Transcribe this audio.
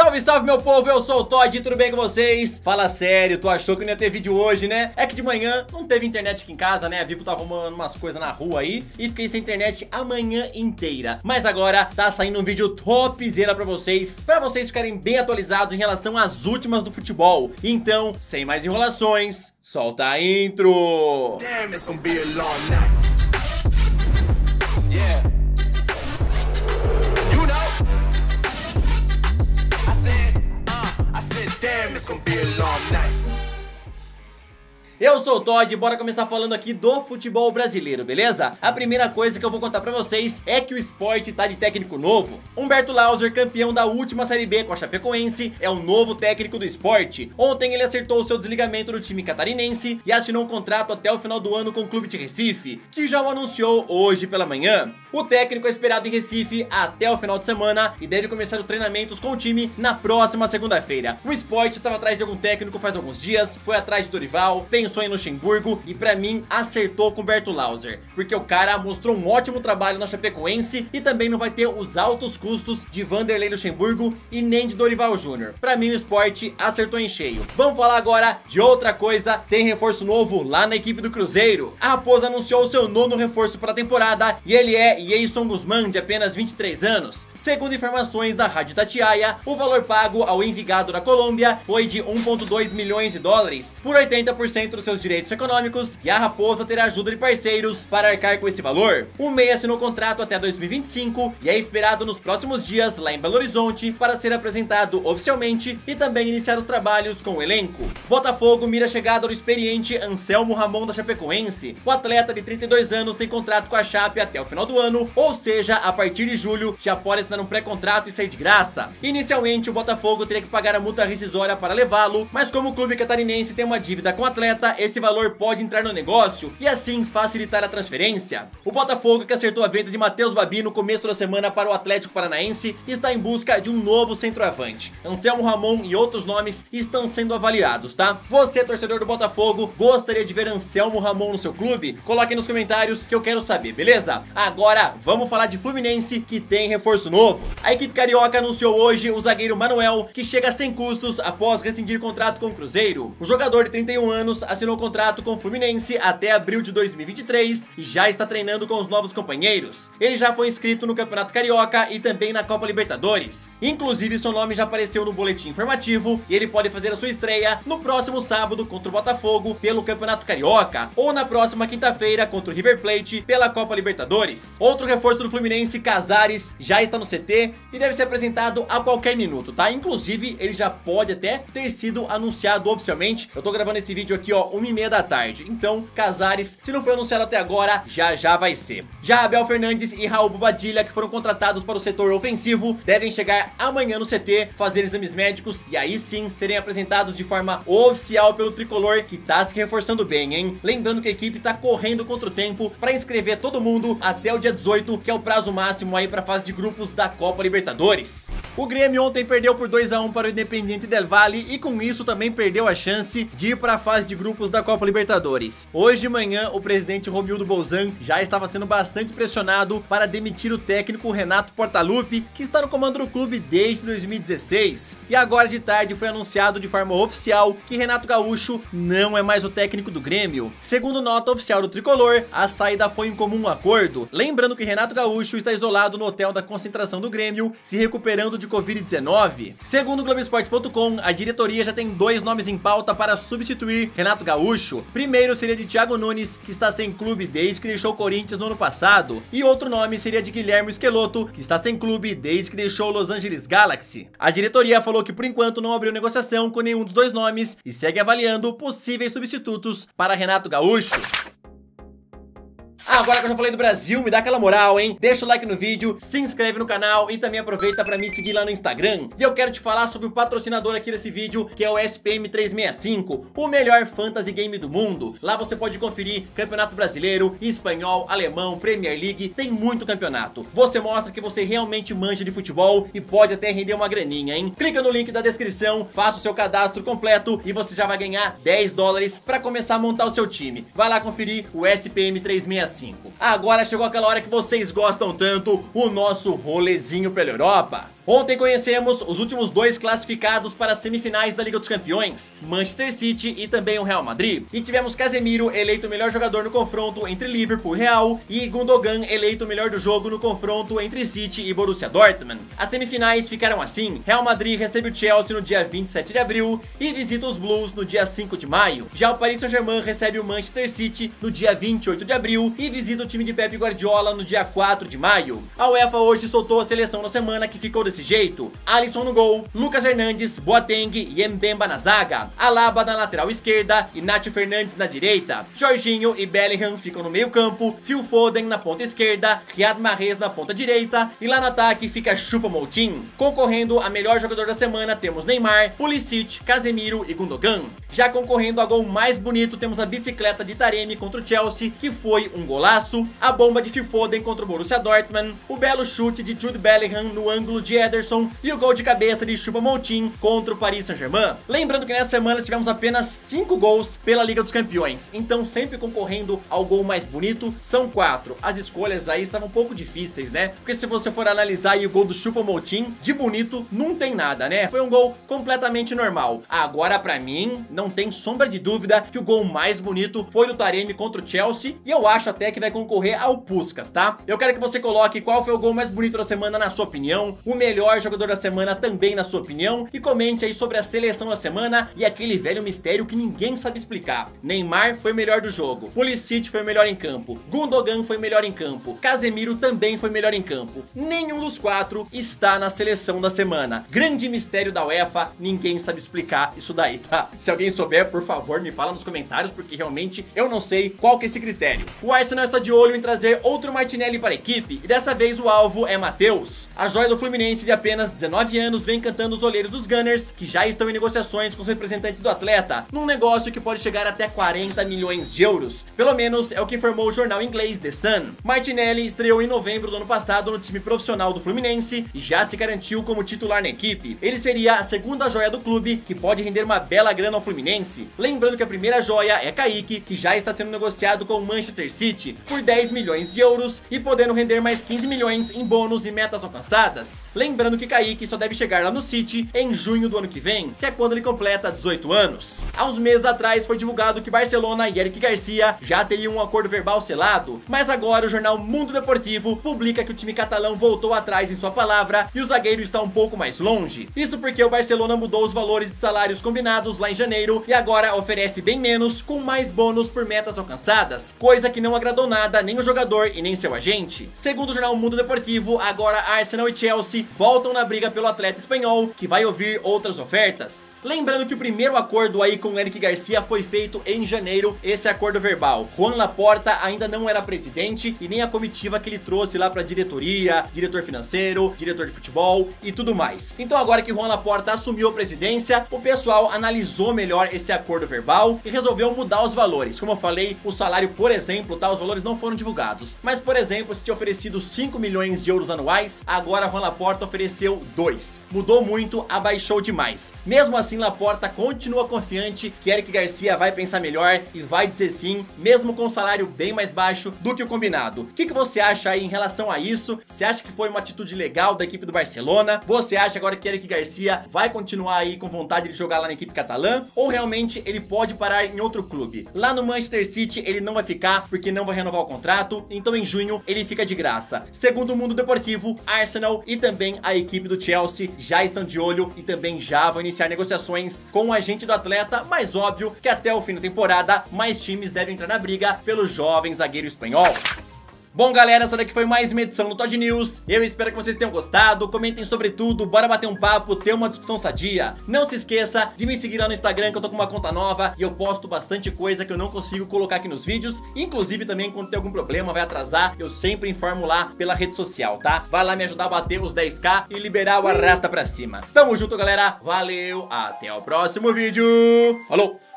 Salve, salve meu povo, eu sou o Todd, tudo bem com vocês? Fala sério, tu achou que não ia ter vídeo hoje, né? É que de manhã não teve internet aqui em casa, né? A Vivo tá arrumando umas coisas na rua aí e fiquei sem internet a manhã inteira. Mas agora tá saindo um vídeo topzera pra vocês, pra vocês ficarem bem atualizados em relação às últimas do futebol. Então, sem mais enrolações, solta a intro! Damn, it's gonna be a long night. Gonna be a long night. Eu sou o Todd e bora começar falando aqui do futebol brasileiro, beleza? A primeira coisa que eu vou contar pra vocês é que o esporte tá de técnico novo. Humberto Lauser, campeão da última Série B com a Chapecoense, é o novo técnico do esporte. Ontem ele acertou o seu desligamento do time catarinense e assinou um contrato até o final do ano com o clube de Recife, que já o anunciou hoje pela manhã. O técnico é esperado em Recife até o final de semana e deve começar os treinamentos com o time na próxima segunda-feira. O esporte estava atrás de algum técnico faz alguns dias, foi atrás de Dorival, pensou pensou em Luxemburgo e pra mim acertou com o Berto Lauser, porque o cara mostrou um ótimo trabalho na Chapecoense e também não vai ter os altos custos de Vanderlei Luxemburgo e nem de Dorival Júnior. Pra mim o esporte acertou em cheio. Vamos falar agora de outra coisa, tem reforço novo lá na equipe do Cruzeiro. A Raposa anunciou seu nono reforço para a temporada e ele é Yeison Guzman, de apenas 23 anos. Segundo informações da Rádio Tatiaia, o valor pago ao Envigado da Colômbia foi de 1.2 milhões de dólares, por 80% dos seus direitos econômicos e a Raposa terá ajuda de parceiros para arcar com esse valor. O MEI assinou contrato até 2025 e é esperado nos próximos dias lá em Belo Horizonte para ser apresentado oficialmente e também iniciar os trabalhos com o elenco. Botafogo mira a chegada do experiente Anselmo Ramon da Chapecoense. O atleta de 32 anos tem contrato com a Chape até o final do ano, ou seja, a partir de julho já pode assinar um pré-contrato e sair de graça. Inicialmente o Botafogo teria que pagar a multa rescisória para levá-lo, mas como o clube catarinense tem uma dívida com o atleta, esse valor pode entrar no negócio e assim facilitar a transferência. O Botafogo, que acertou a venda de Matheus Babi no começo da semana para o Atlético Paranaense, está em busca de um novo centroavante. Anselmo Ramon e outros nomes estão sendo avaliados, tá? Você, torcedor do Botafogo, gostaria de ver Anselmo Ramon no seu clube? Coloque nos comentários que eu quero saber, beleza? Agora, vamos falar de Fluminense, que tem reforço novo. A equipe carioca anunciou hoje o zagueiro Manuel, que chega sem custos após rescindir contrato com o Cruzeiro. O jogador de 31 anos assinou contrato com o Fluminense até abril de 2023 e já está treinando com os novos companheiros. Ele já foi inscrito no Campeonato Carioca e também na Copa Libertadores. Inclusive, seu nome já apareceu no boletim informativo e ele pode fazer a sua estreia no próximo sábado contra o Botafogo pelo Campeonato Carioca ou na próxima quinta-feira contra o River Plate pela Copa Libertadores. Outro reforço do Fluminense, Casares, já está no CT e deve ser apresentado a qualquer minuto, tá? Inclusive, ele já pode até ter sido anunciado oficialmente. Eu tô gravando esse vídeo aqui, ó, uma e meia da tarde. Então, Casares, se não foi anunciado até agora, já já vai ser. Já Abel Fernandes e Raul Bobadilha, que foram contratados para o setor ofensivo, devem chegar amanhã no CT, fazer exames médicos e aí sim serem apresentados de forma oficial pelo Tricolor, que tá se reforçando bem, hein? Lembrando que a equipe tá correndo contra o tempo para inscrever todo mundo até o dia 18, que é o prazo máximo aí para fase de grupos da Copa Libertadores. O Grêmio ontem perdeu por 2 a 1 para o Independiente Del Valle e com isso também perdeu a chance de ir para a fase de grupos da Copa Libertadores. Hoje de manhã, o presidente Romildo Bolzan já estava sendo bastante pressionado para demitir o técnico Renato Portaluppi, que está no comando do clube desde 2016. E agora de tarde foi anunciado de forma oficial que Renato Gaúcho não é mais o técnico do Grêmio. Segundo nota oficial do Tricolor, a saída foi em comum acordo. Lembrando que Renato Gaúcho está isolado no hotel da concentração do Grêmio, se recuperando de Covid-19. Segundo Globoesporte.com, a diretoria já tem dois nomes em pauta para substituir Renato Gaúcho. Primeiro seria de Thiago Nunes, que está sem clube desde que deixou o Corinthians no ano passado. E outro nome seria de Guilherme Esqueloto, que está sem clube desde que deixou o Los Angeles Galaxy. A diretoria falou que por enquanto não abriu negociação com nenhum dos dois nomes e segue avaliando possíveis substitutos para Renato Gaúcho. Ah, agora que eu já falei do Brasil, me dá aquela moral, hein? Deixa o like no vídeo, se inscreve no canal e também aproveita pra me seguir lá no Instagram. E eu quero te falar sobre o patrocinador aqui desse vídeo, que é o SPM365, o melhor fantasy game do mundo. Lá você pode conferir campeonato brasileiro, espanhol, alemão, Premier League, tem muito campeonato. Você mostra que você realmente manja de futebol e pode até render uma graninha, hein? Clica no link da descrição, faça o seu cadastro completo e você já vai ganhar 10 dólares pra começar a montar o seu time. Vai lá conferir o SPM365 Agora chegou aquela hora que vocês gostam tanto, o nosso rolezinho pela Europa. Ontem conhecemos os últimos dois classificados para as semifinais da Liga dos Campeões, Manchester City e também o Real Madrid. E tivemos Casemiro eleito o melhor jogador no confronto entre Liverpool e Real e Gundogan eleito o melhor do jogo no confronto entre City e Borussia Dortmund. As semifinais ficaram assim, Real Madrid recebe o Chelsea no dia 27 de abril e visita os Blues no dia 5 de maio. Já o Paris Saint-Germain recebe o Manchester City no dia 28 de abril e visita o time de Pep Guardiola no dia 4 de maio. A UEFA hoje soltou a seleção na semana que ficou desse jeito. Alisson no gol, Lucas Hernandes, Boateng e Mbemba na zaga. Alaba na lateral esquerda e Nath Fernandes na direita. Jorginho e Bellingham ficam no meio campo, Phil Foden na ponta esquerda, Riyad Mahrez na ponta direita e lá no ataque fica Chupa Moutinho. Concorrendo a melhor jogador da semana temos Neymar, Pulisic, Casemiro e Gundogan. Já concorrendo a gol mais bonito temos a bicicleta de Taremi contra o Chelsea, que foi um golaço, a bomba de Phil Foden contra o Borussia Dortmund, o belo chute de Jude Bellingham no ângulo de Ederson e o gol de cabeça de Chupa Moutinho contra o Paris Saint-Germain. Lembrando que nessa semana tivemos apenas 5 gols pela Liga dos Campeões, então sempre concorrendo ao gol mais bonito, são 4. As escolhas aí estavam um pouco difíceis, né? Porque se você for analisar o gol do Chupa Moutinho, de bonito não tem nada, né? Foi um gol completamente normal. Agora pra mim, não tem sombra de dúvida que o gol mais bonito foi do Taremi contra o Chelsea e eu acho até que vai concorrer ao Puskas, tá? Eu quero que você coloque qual foi o gol mais bonito da semana na sua opinião, o melhor jogador da semana também na sua opinião e comente aí sobre a seleção da semana e aquele velho mistério que ninguém sabe explicar. Neymar foi melhor do jogo, Pulisic foi melhor em campo, Gundogan foi melhor em campo, Casemiro também foi melhor em campo. Nenhum dos quatro está na seleção da semana. Grande mistério da UEFA, ninguém sabe explicar isso daí, tá? Se alguém souber, por favor, me fala nos comentários, porque realmente eu não sei qual que é esse critério. O Arsenal está de olho em trazer outro Martinelli para a equipe, e dessa vez o alvo é Matheus. A joia do Fluminense de apenas 19 anos vem cantando os olheiros dos Gunners, que já estão em negociações com os representantes do atleta, num negócio que pode chegar até 40 milhões de euros. Pelo menos é o que informou o jornal inglês The Sun. Martinelli estreou em novembro do ano passado no time profissional do Fluminense e já se garantiu como titular na equipe. Ele seria a segunda joia do clube, que pode render uma bela grana ao Fluminense. Lembrando que a primeira joia é Kaique, que já está sendo negociado com o Manchester City por 10 milhões de euros e podendo render mais 15 milhões em bônus e metas alcançadas. Lembrando que Kaique só deve chegar lá no City em junho do ano que vem, que é quando ele completa 18 anos. Há uns meses atrás foi divulgado que Barcelona e Eric Garcia já teriam um acordo verbal selado, mas agora o jornal Mundo Deportivo publica que o time catalão voltou atrás em sua palavra e o zagueiro está um pouco mais longe. Isso porque o Barcelona mudou os valores de salários combinados lá em janeiro e agora oferece bem menos com mais bônus por metas alcançadas, coisa que não agradou nada nem o jogador e nem seu agente. Segundo o jornal Mundo Deportivo, agora Arsenal e Chelsea voltam na briga pelo atleta espanhol, que vai ouvir outras ofertas. Lembrando que o primeiro acordo aí com o Eric Garcia foi feito em janeiro, esse acordo verbal. Juan Laporta ainda não era presidente e nem a comitiva que ele trouxe lá para diretoria, diretor financeiro, diretor de futebol e tudo mais. Então agora que Juan Laporta assumiu a presidência, o pessoal analisou melhor esse acordo verbal e resolveu mudar os valores. Como eu falei, o salário, por exemplo, tá, os valores não foram divulgados. Mas, por exemplo, se tinha oferecido 5 milhões de euros anuais, agora Juan Laporta ofereceu 2. Mudou muito, abaixou demais. Mesmo assim, Laporta continua confiante que Eric Garcia vai pensar melhor e vai dizer sim, mesmo com um salário bem mais baixo do que o combinado. O que, que você acha aí em relação a isso? Você acha que foi uma atitude legal da equipe do Barcelona? Você acha agora que Eric Garcia vai continuar aí com vontade de jogar lá na equipe catalã? Ou realmente ele pode parar em outro clube? Lá no Manchester City ele não vai ficar porque não vai renovar o contrato, então em junho ele fica de graça. Segundo o Mundo Deportivo, Arsenal e também a equipe do Chelsea já estão de olho e também já vão iniciar negociações com o agente do atleta, mas óbvio que até o fim da temporada mais times devem entrar na briga pelo jovem zagueiro espanhol. Bom, galera, essa daqui foi mais uma edição do Todd News. Eu espero que vocês tenham gostado. Comentem sobre tudo, bora bater um papo, ter uma discussão sadia. Não se esqueça de me seguir lá no Instagram, que eu tô com uma conta nova e eu posto bastante coisa que eu não consigo colocar aqui nos vídeos. Inclusive, também, quando tem algum problema, vai atrasar, eu sempre informo lá pela rede social, tá? Vai lá me ajudar a bater os 10k e liberar o arrasta pra cima. Tamo junto, galera. Valeu, até o próximo vídeo. Falou!